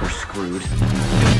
We're screwed.